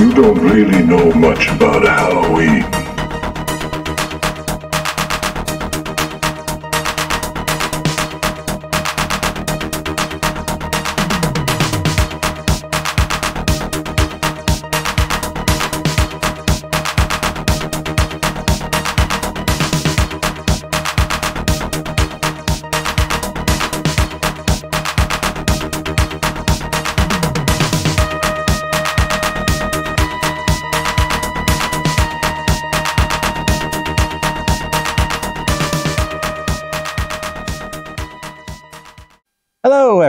You don't really know much about Halloween.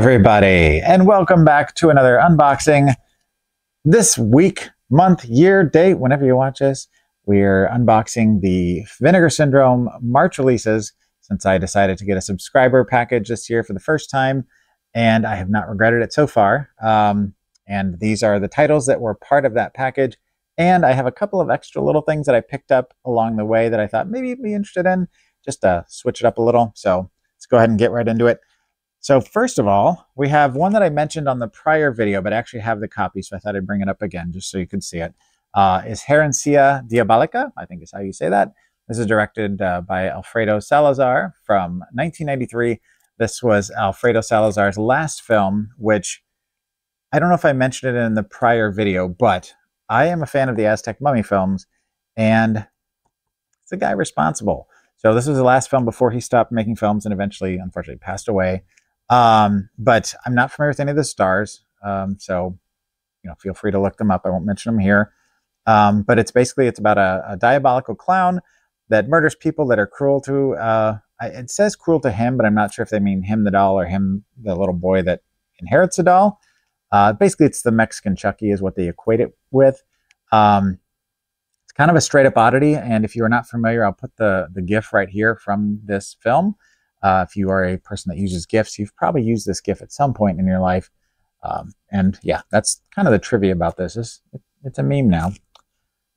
Everybody, and welcome back to another unboxing. This week, month, year, date, whenever you watch this, we're unboxing the Vinegar Syndrome March releases since I decided to get a subscriber package this year for the first time, and I have not regretted it so far. Um, and these are the titles that were part of that package. And I have a couple of extra little things that I picked up along the way that I thought maybe you'd be interested in, just to switch it up a little. So let's go ahead and get right into it. So first of all, we have one that I mentioned on the prior video, but I actually have the copy, so I thought I'd bring it up again just so you could see it. Uh, is Herencia Diabolica, I think is how you say that. This is directed uh, by Alfredo Salazar from 1993. This was Alfredo Salazar's last film, which I don't know if I mentioned it in the prior video, but I am a fan of the Aztec Mummy films, and it's the guy responsible. So this was the last film before he stopped making films and eventually, unfortunately, passed away. Um, but I'm not familiar with any of the stars, um, so you know, feel free to look them up. I won't mention them here. Um, but it's basically it's about a, a, diabolical clown that murders people that are cruel to. Uh, it says cruel to him, but I'm not sure if they mean him the doll or him the little boy that inherits the doll. Uh, basically, it's the Mexican Chucky is what they equate it with. Um, it's kind of a straight up oddity, and if you are not familiar, I'll put the the GIF right here from this film. Uh, if you are a person that uses GIFs, you've probably used this GIF at some point in your life. Um, and yeah, that's kind of the trivia about this. It's, it's a meme now.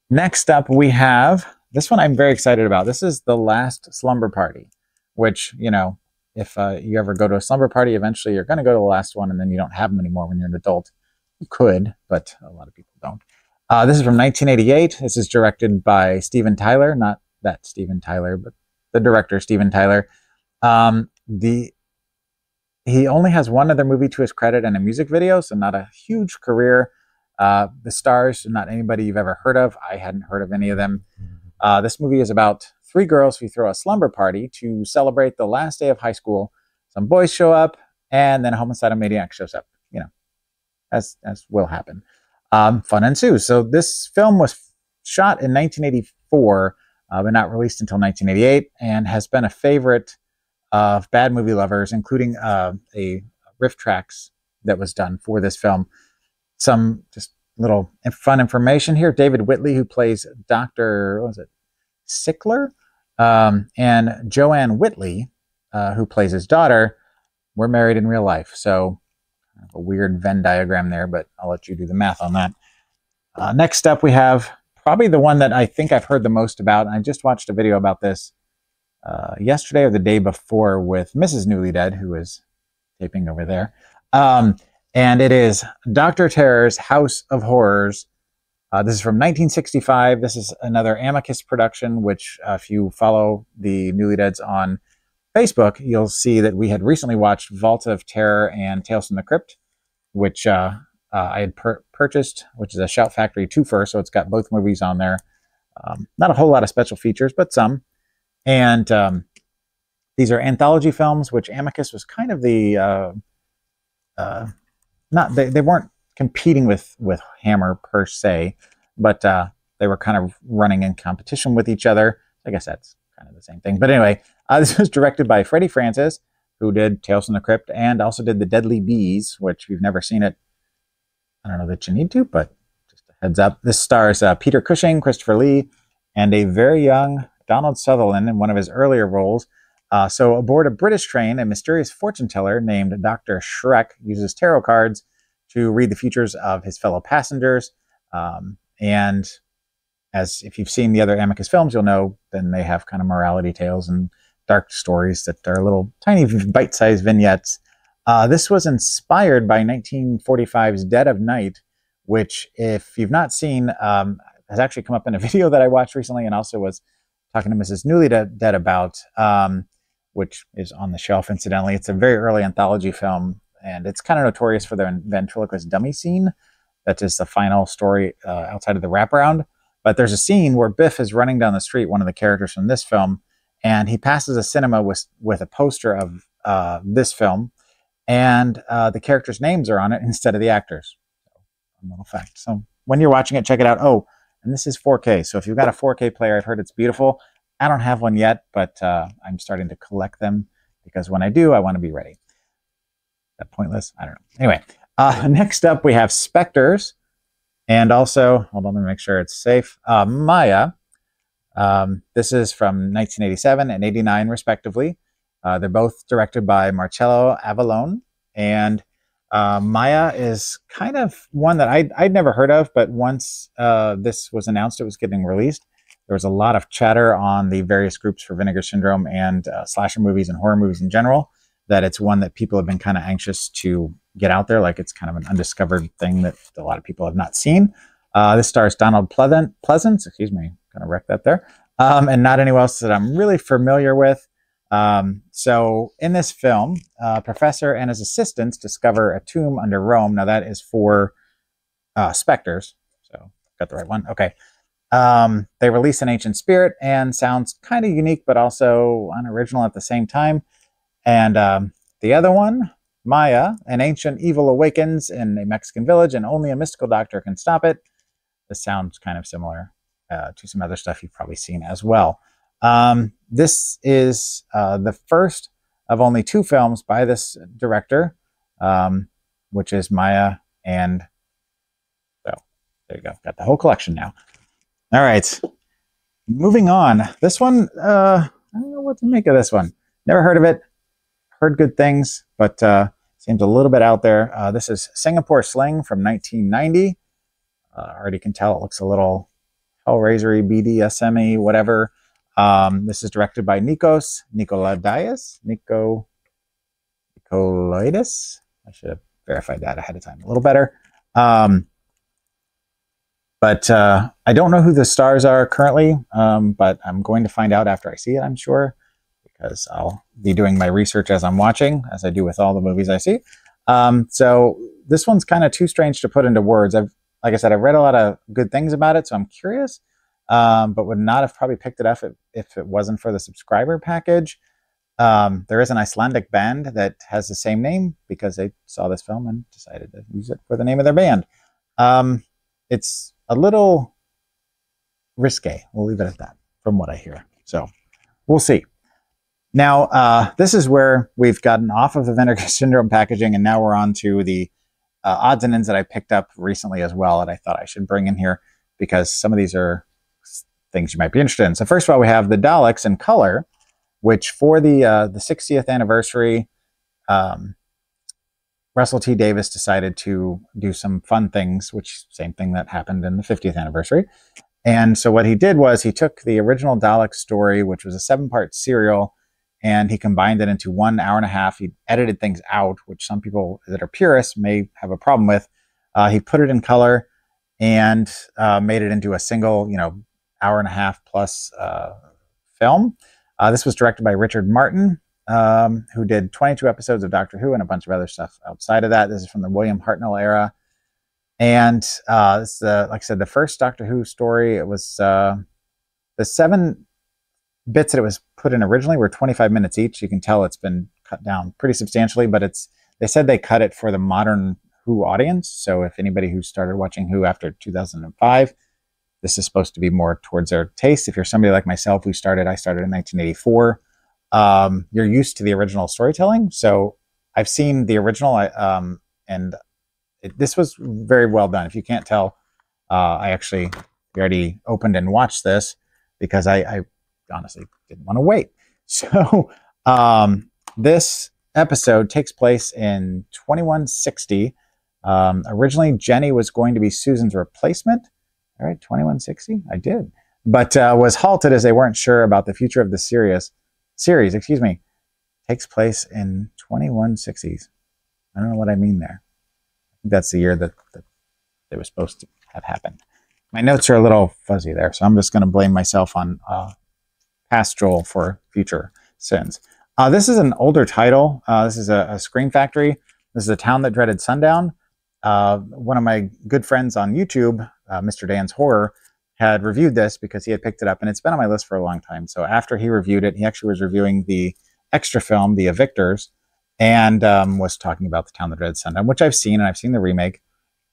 Next up, we have this one I'm very excited about. This is The Last Slumber Party, which, you know, if uh, you ever go to a slumber party, eventually you're going to go to the last one and then you don't have them anymore when you're an adult. You could, but a lot of people don't. Uh, this is from 1988. This is directed by Steven Tyler, not that Steven Tyler, but the director, Steven Tyler. Um, the he only has one other movie to his credit and a music video, so not a huge career. Uh, the stars, not anybody you've ever heard of. I hadn't heard of any of them. Uh, this movie is about three girls who throw a slumber party to celebrate the last day of high school. Some boys show up, and then a homicidal maniac shows up. You know, as as will happen. Um, fun ensues. So this film was shot in 1984, uh, but not released until 1988, and has been a favorite of bad movie lovers, including uh, a tracks that was done for this film. Some just little fun information here. David Whitley, who plays Dr. What was it? Sickler, um, and Joanne Whitley, uh, who plays his daughter, were married in real life. So a weird Venn diagram there, but I'll let you do the math on that. Uh, next up, we have probably the one that I think I've heard the most about. I just watched a video about this uh, yesterday or the day before with Mrs. Newly Dead, who is taping over there. Um, and it is Dr. Terror's House of Horrors. Uh, this is from 1965. This is another Amicus production, which, uh, if you follow the Newly Deads on Facebook, you'll see that we had recently watched Vault of Terror and Tales from the Crypt, which uh, uh, I had purchased, which is a Shout Factory twofer, so it's got both movies on there. Um, not a whole lot of special features, but some. And um, these are anthology films, which Amicus was kind of the uh, uh, not they, they weren't competing with with Hammer per se, but uh, they were kind of running in competition with each other. I guess that's kind of the same thing. But anyway, uh, this was directed by Freddie Francis, who did Tales from the Crypt and also did The Deadly Bees, which you've never seen it, I don't know that you need to, but just a heads up. This stars uh, Peter Cushing, Christopher Lee, and a very young Donald Sutherland in one of his earlier roles. Uh, so, aboard a British train, a mysterious fortune teller named Dr. Schreck uses tarot cards to read the futures of his fellow passengers. Um, and as if you've seen the other Amicus films, you'll know then they have kind of morality tales and dark stories that are little tiny bite sized vignettes. Uh, this was inspired by 1945's Dead of Night, which, if you've not seen, um, has actually come up in a video that I watched recently and also was talking to Mrs. Newly Dead about, um, which is on the shelf, incidentally. It's a very early anthology film, and it's kind of notorious for the ventriloquist dummy scene. That is the final story uh, outside of the wraparound. But there's a scene where Biff is running down the street, one of the characters from this film, and he passes a cinema with, with a poster of uh, this film, and uh, the characters' names are on it instead of the actors. Little fact. So when you're watching it, check it out. Oh, and this is 4K. So if you've got a 4K player, I've heard it's beautiful. I don't have one yet, but uh, I'm starting to collect them because when I do, I want to be ready. Is that pointless? I don't know. Anyway, uh, next up we have Spectres, and also hold on, let me make sure it's safe. Uh, Maya. Um, this is from 1987 and 89, respectively. Uh, they're both directed by Marcello Avallone, and uh, Maya is kind of one that I'd, I'd never heard of, but once uh, this was announced, it was getting released. There was a lot of chatter on the various groups for Vinegar Syndrome and uh, slasher movies and horror movies in general that it's one that people have been kind of anxious to get out there, like it's kind of an undiscovered thing that a lot of people have not seen. Uh, this stars Donald Pleasence, Pleasence, excuse me, kind of wreck that there, um, and not anyone else that I'm really familiar with. Um, so in this film, uh, Professor and his assistants discover a tomb under Rome. Now that is for uh, specters. So got the right one. Okay. Um, they release an ancient spirit and sounds kind of unique, but also unoriginal at the same time. And um, the other one, Maya, an ancient evil awakens in a Mexican village, and only a mystical doctor can stop it. This sounds kind of similar uh, to some other stuff you've probably seen as well. Um, this is uh, the first of only two films by this director, um, which is Maya and so there you go. Got the whole collection now. All right, moving on. This one, uh, I don't know what to make of this one. Never heard of it. Heard good things, but uh, seems a little bit out there. Uh, this is Singapore Sling from 1990. Uh, already can tell it looks a little Hellraisery, BDSM whatever. Um, this is directed by Nikos Nikolaidis. Nico Nikolaidis. I should have verified that ahead of time a little better. Um, but uh, I don't know who the stars are currently, um, but I'm going to find out after I see it, I'm sure, because I'll be doing my research as I'm watching, as I do with all the movies I see. Um, so this one's kind of too strange to put into words. I've, like I said, I've read a lot of good things about it, so I'm curious um, but would not have probably picked it up if, if it wasn't for the subscriber package. Um, there is an Icelandic band that has the same name because they saw this film and decided to use it for the name of their band. Um, it's a little risque. We'll leave it at that from what I hear. So we'll see. Now, uh, this is where we've gotten off of the Vinegar Syndrome packaging, and now we're on to the uh, odds and ends that I picked up recently as well that I thought I should bring in here because some of these are things you might be interested in. So first of all, we have the Daleks in color, which for the uh, the 60th anniversary, um, Russell T Davies decided to do some fun things, which same thing that happened in the 50th anniversary. And so what he did was he took the original Dalek story, which was a seven part serial, and he combined it into one hour and a half. He edited things out, which some people that are purists may have a problem with. Uh, he put it in color and uh, made it into a single, you know, hour and a half plus uh, film. Uh, this was directed by Richard Martin, um, who did 22 episodes of Doctor Who and a bunch of other stuff outside of that. This is from the William Hartnell era. And uh, this is, the, like I said, the first Doctor Who story. It was uh, the seven bits that it was put in originally were 25 minutes each. You can tell it's been cut down pretty substantially, but it's they said they cut it for the modern Who audience. So if anybody who started watching Who after 2005 this is supposed to be more towards their taste. If you're somebody like myself who started, I started in 1984. Um, you're used to the original storytelling. So I've seen the original, um, and it, this was very well done. If you can't tell, uh, I actually already opened and watched this because I, I honestly didn't want to wait. So um, this episode takes place in 2160. Um, originally, Jenny was going to be Susan's replacement. Right, 2160? I did. But uh, was halted as they weren't sure about the future of the series. Series, excuse me, takes place in 2160s. I don't know what I mean there. I think that's the year that, that it was supposed to have happened. My notes are a little fuzzy there, so I'm just going to blame myself on uh, pastoral for future sins. Uh, this is an older title. Uh, this is a, a, Scream Factory. This is a town that dreaded sundown. Uh, one of my good friends on YouTube, uh, Mr. Dan's Horror, had reviewed this because he had picked it up, and it's been on my list for a long time. So after he reviewed it, he actually was reviewing the extra film, The Evictors, and um, was talking about the town that dreaded sundown, which I've seen, and I've seen the remake.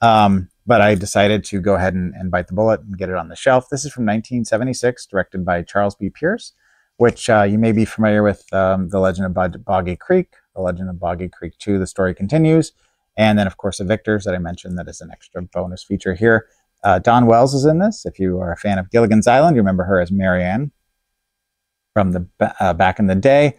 Um, but I decided to go ahead and, and, bite the bullet and get it on the shelf. This is from 1976, directed by Charles B. Pierce, which uh, you may be familiar with um, The Legend of Bog- Boggy Creek, The Legend of Boggy Creek 2, The Story Continues, and then, of course, The Evictors that I mentioned that is an extra bonus feature here. Uh, Dawn Wells is in this. If you are a fan of Gilligan's Island, you remember her as Mary Ann from the uh, back in the day.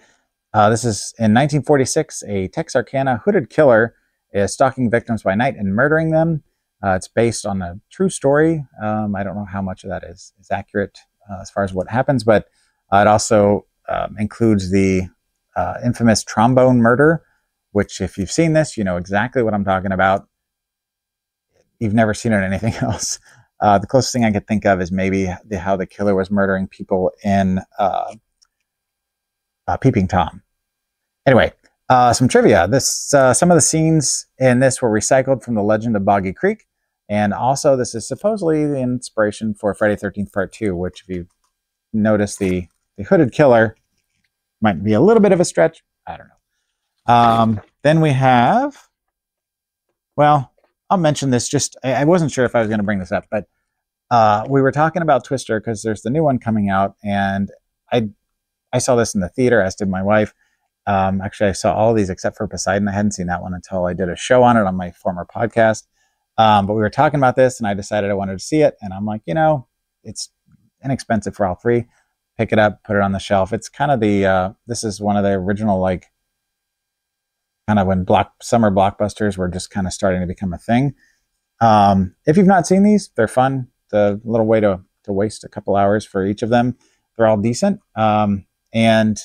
Uh, this is in 1946. A Texarkana hooded killer is stalking victims by night and murdering them. Uh, it's based on a true story. Um, I don't know how much of that is is accurate uh, as far as what happens, but uh, it also um, includes the infamous trombone murder, which, if you've seen this, you know exactly what I'm talking about you've never seen it in anything else. Uh, the closest thing I could think of is maybe the, how the killer was murdering people in uh, uh, Peeping Tom. Anyway, uh, some trivia. This uh, some of the scenes in this were recycled from the Legend of Boggy Creek, and also this is supposedly the inspiration for Friday Thirteenth Part Two. Which, if you notice, the the hooded killer might be a little bit of a stretch. I don't know. Um, then we have, well, I'll mention this. Just I, wasn't sure if I was going to bring this up, but uh, we were talking about Twister because there's the new one coming out, and I I saw this in the theater, as did my wife. Um, actually, I saw all these except for Poseidon. I hadn't seen that one until I did a show on it on my former podcast. Um, but we were talking about this, and I decided I wanted to see it. And I'm like, you know, it's inexpensive for all three. Pick it up, put it on the shelf. It's kind of the uh, this is one of the original like kind of when block summer blockbusters were just kind of starting to become a thing. Um, if you've not seen these, they're fun. The little way to to waste a couple hours for each of them. They're all decent, um, and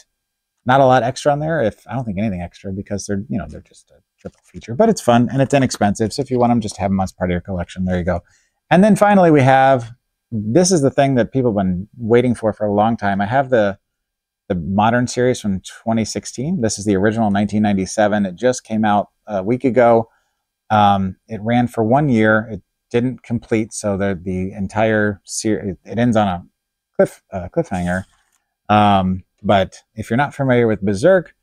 not a lot extra on there. If I don't think anything extra because they're you know they're just a triple feature, but it's fun and it's inexpensive. So if you want them, just have them as part of your collection. There you go. And then finally, we have this is the thing that people have been waiting for for a long time. I have the the modern series from 2016. This is the original 1997. It just came out a week ago. Um, it ran for one year. It didn't complete, so the the entire series it ends on a cliff cliffhanger. Um, but if you're not familiar with Berserk,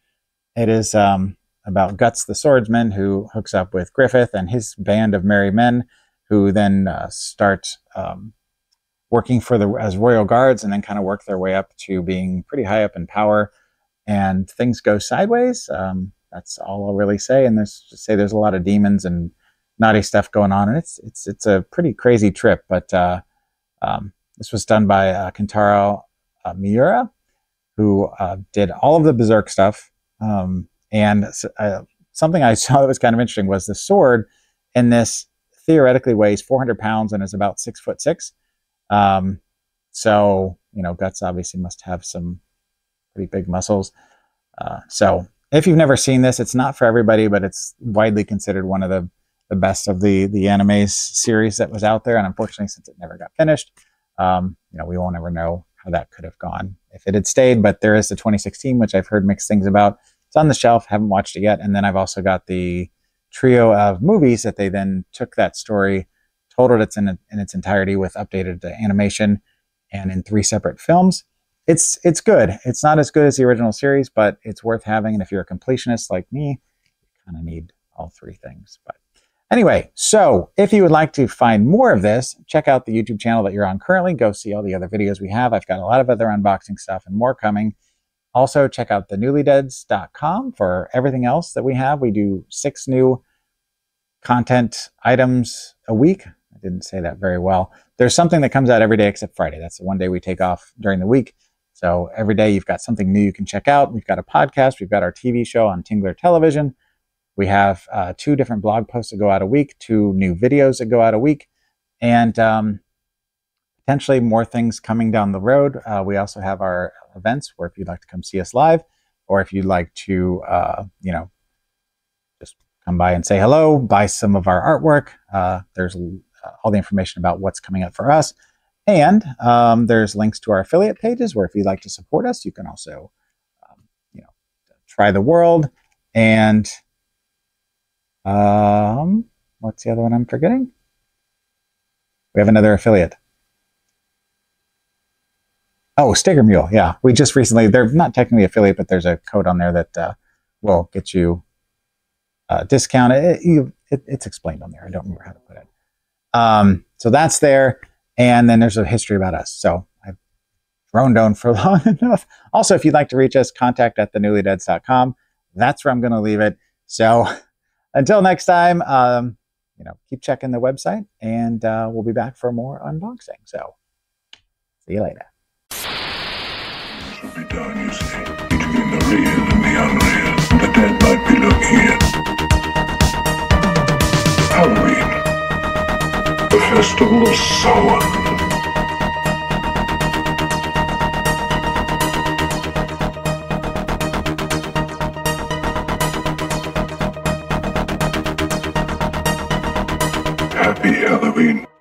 it is um, about Guts the swordsman who hooks up with Griffith and his band of merry men, who then uh, start um, working for the as royal guards and then kind of work their way up to being pretty high up in power. And things go sideways um, that's all i'll really say. And there's just say there's a lot of demons and naughty stuff going on. And it's it's it's a pretty crazy trip. But uh, um, this was done by uh, kentaro uh, miura who uh, did all of the berserk stuff. Um, and uh, something i saw that was kind of interesting was the sword in this theoretically weighs 400 pounds and is about six foot six um, so, you know, Guts obviously must have some pretty big muscles. Uh, so, if you've never seen this, it's not for everybody, but it's widely considered one of the, the best of the the anime series that was out there. And unfortunately, since it never got finished, um, you know, we won't ever know how that could have gone if it had stayed. But there is the 2016, which I've heard mixed things about. It's on the shelf, haven't watched it yet. And then I've also got the trio of movies that they then took that story totaled it's in, in its entirety with updated animation and in three separate films. It's it's good. It's not as good as the original series, but it's worth having. And if you're a completionist like me, you kind of need all three things. But anyway, so if you would like to find more of this, check out the YouTube channel that you're on currently. Go see all the other videos we have. I've got a lot of other unboxing stuff and more coming. Also, check out the newlydeads.com for everything else that we have. We do six new content items a week didn't say that very well. There's something that comes out every day except Friday. That's the one day we take off during the week. So every day you've got something new you can check out. We've got a podcast. We've got our TV show on Tingler Television. We have uh, two different blog posts that go out a week, two new videos that go out a week, and um, potentially more things coming down the road. Uh, we also have our events where if you'd like to come see us live, or if you'd like to, uh, you know, just come by and say hello, buy some of our artwork. Uh, there's all the information about what's coming up for us. And um, there's links to our affiliate pages where if you'd like to support us, you can also, um, you know, try the world. And um, what's the other one I'm forgetting? We have another affiliate. Oh, Sticker Mule. Yeah, we just recently, they're not technically affiliate, but there's a code on there that uh, will get you a discount. It, it, it's explained on there. I don't remember how to put it. Um, so that's there. And then there's a history about us. So I've droned on for long enough. Also, if you'd like to reach us, contact at thenewlydeads.com. That's where I'm going to leave it. So until next time, um, you know, keep checking the website and uh, we'll be back for more unboxing. So see you later. Be done, you see, between the real and the unreal. The dead might be looking. Festival of Samhain. Happy Halloween.